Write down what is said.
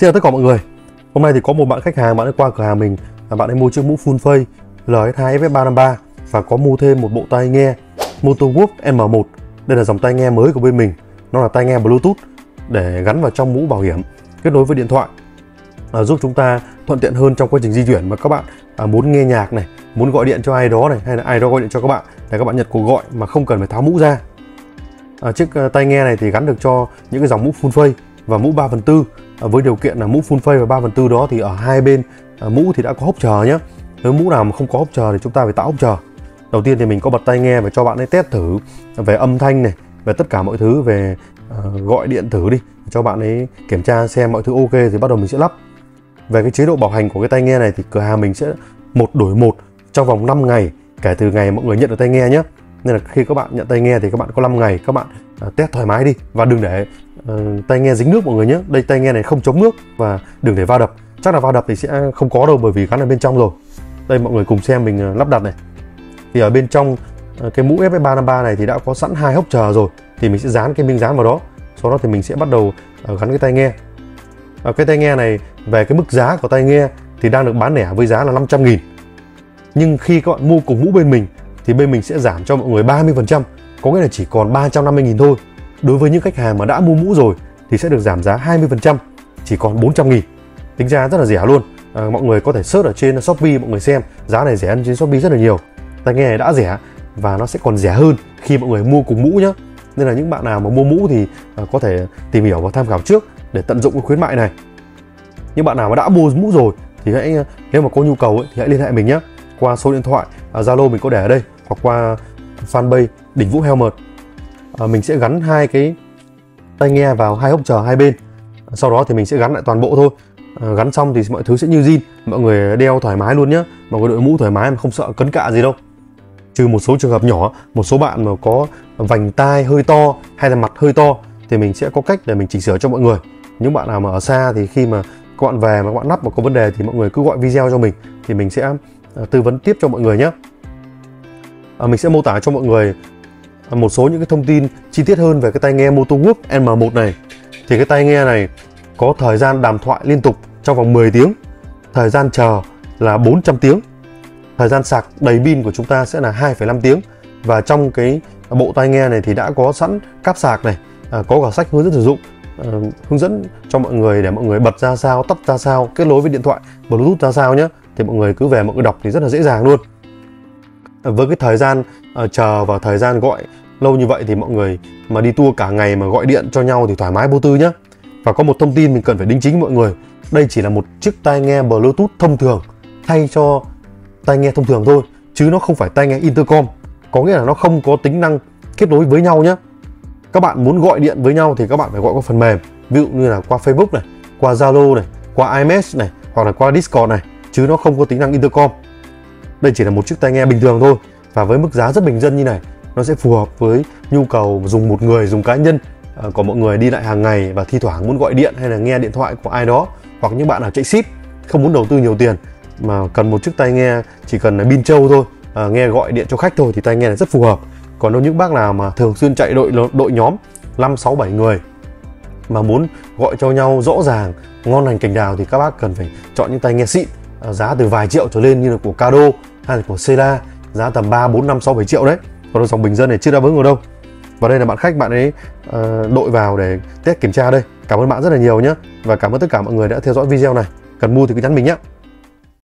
Xin chào tất cả mọi người. Hôm nay thì có một bạn khách hàng bạn ấy qua cửa hàng mình và Bạn ấy mua chiếc mũ full face LS2 FF353 Và có mua thêm một bộ tai nghe Motowoop M1 Đây là dòng tai nghe mới của bên mình. Nó là tai nghe Bluetooth để gắn vào trong mũ bảo hiểm Kết nối với điện thoại à, Giúp chúng ta thuận tiện hơn trong quá trình di chuyển. Mà các bạn à, muốn nghe nhạc này Muốn gọi điện cho ai đó này Hay là ai đó gọi điện cho các bạn Để các bạn nhận cuộc gọi mà không cần phải tháo mũ ra. À, Chiếc uh, tai nghe này thì gắn được cho những cái dòng mũ full face và mũ 3 phần 4 À, với điều kiện là mũ full face và 3 phần tư đó thì ở hai bên à, mũ thì đã có hốc chờ nhé nếu mũ nào mà không có hốc chờ thì chúng ta phải tạo hốc chờ. Đầu tiên thì mình có bật tai nghe và cho bạn ấy test thử về âm thanh này về tất cả mọi thứ về uh, gọi điện thử đi cho bạn ấy kiểm tra xem mọi thứ ok thì bắt đầu mình sẽ lắp. Về cái chế độ bảo hành của cái tai nghe này thì cửa hàng mình sẽ một đổi một trong vòng 5 ngày kể từ ngày mọi người nhận được tai nghe nhé nên là khi các bạn nhận tai nghe thì các bạn có 5 ngày các bạn uh, test thoải mái đi và đừng để uh, tai nghe dính nước mọi người nhé. Đây tai nghe này không chống nước và đừng để va đập. Chắc là va đập thì sẽ không có đâu bởi vì gắn ở bên trong rồi. Đây mọi người cùng xem mình ờ, lắp đặt này. Thì ở bên trong uh, cái mũ FF353 này thì đã có sẵn hai hốc chờ rồi thì mình sẽ dán cái miếng dán vào đó. Sau đó thì mình sẽ bắt đầu uh, gắn cái tai nghe. Uh, cái tai nghe này về cái mức giá của tai nghe thì đang được bán lẻ với giá là 500 nghìn. Nhưng khi các bạn mua cùng mũ bên mình thì bên mình sẽ giảm cho mọi người 30% có nghĩa là chỉ còn 350 nghìn thôi. Đối với những khách hàng mà đã mua mũ rồi thì sẽ được giảm giá 20% chỉ còn 400 nghìn. Tính ra rất là rẻ luôn. À, mọi người có thể search ở trên Shopee mọi người xem. Giá này rẻ hơn trên Shopee rất là nhiều. Tai nghe này đã rẻ và nó sẽ còn rẻ hơn khi mọi người mua cùng mũ nhé nên là những bạn nào mà mua mũ thì à, có thể tìm hiểu và tham khảo trước để tận dụng cái khuyến mại này. Những bạn nào mà đã mua mũ rồi thì hãy à, nếu mà có nhu cầu ấy, thì hãy liên hệ mình nhé qua số điện thoại à, Zalo mình có để ở đây hoặc qua fanpage đỉnh vũ helmet à, mình sẽ gắn hai cái tai nghe vào hai hốc chờ hai bên. À, sau đó thì mình sẽ gắn lại toàn bộ thôi. À, gắn xong thì mọi thứ sẽ như zin. Mọi người đeo thoải mái luôn nhé mọi người đội mũ thoải mái mà không sợ cấn cạ gì đâu. Trừ một số trường hợp nhỏ một số bạn mà có vành tai hơi to hay là mặt hơi to thì mình sẽ có cách để mình chỉnh sửa cho mọi người. Những bạn nào mà ở xa thì khi mà các bạn về mà các bạn nắp mà có vấn đề thì mọi người cứ gọi video cho mình thì mình sẽ à, tư vấn tiếp cho mọi người nhé à, mình sẽ mô tả cho mọi người à, một số những cái thông tin chi tiết hơn về cái tai nghe Motowoop M1 này. Thì cái tai nghe này có thời gian đàm thoại liên tục trong vòng 10 tiếng thời gian chờ là 400 tiếng thời gian sạc đầy pin của chúng ta sẽ là 2,5 tiếng. Và trong cái bộ tai nghe này thì đã có sẵn cáp sạc này à, có cả sách hướng dẫn sử dụng à, hướng dẫn cho mọi người để mọi người bật ra sao tắt ra sao kết nối với điện thoại bluetooth ra sao nhé. Thì mọi người cứ về mọi người đọc thì rất là dễ dàng luôn với cái thời gian uh, chờ và thời gian gọi lâu như vậy thì mọi người mà đi tour cả ngày mà gọi điện cho nhau thì thoải mái vô tư nhé và có một thông tin mình cần phải đính chính mọi người. Đây chỉ là một chiếc tai nghe bluetooth thông thường thay cho tai nghe thông thường thôi chứ nó không phải tai nghe intercom. Có nghĩa là nó không có tính năng kết nối với nhau nhé các bạn muốn gọi điện với nhau thì các bạn phải gọi qua phần mềm ví dụ như là qua facebook này qua zalo này qua ims này hoặc là qua discord này chứ nó không có tính năng intercom đây chỉ là một chiếc tai nghe bình thường thôi. Và với mức giá rất bình dân như này nó sẽ phù hợp với nhu cầu dùng một người dùng cá nhân. Ờ, của mọi người đi lại hàng ngày và thi thoảng muốn gọi điện hay là nghe điện thoại của ai đó hoặc những bạn nào chạy ship không muốn đầu tư nhiều tiền mà cần một chiếc tai nghe chỉ cần là pin trâu thôi à, nghe gọi điện cho khách thôi thì tai nghe này rất phù hợp. Còn nếu những bác nào mà thường xuyên chạy đội đội nhóm 5 6 7 người mà muốn gọi cho nhau rõ ràng ngon lành cành đào thì các bác cần phải chọn những tai nghe xịn. Ờ, giá từ vài triệu trở lên như là của Cado hay là của Sela giá tầm 3 4 5 6 7 triệu đấy. Còn dòng bình dân này chưa đáp ứng được đâu. Và đây là bạn khách bạn ấy uh, đội vào để test kiểm tra đây. Cảm ơn bạn rất là nhiều nhé và cảm ơn tất cả mọi người đã theo dõi video này. Cần mua thì cứ nhắn mình nhé.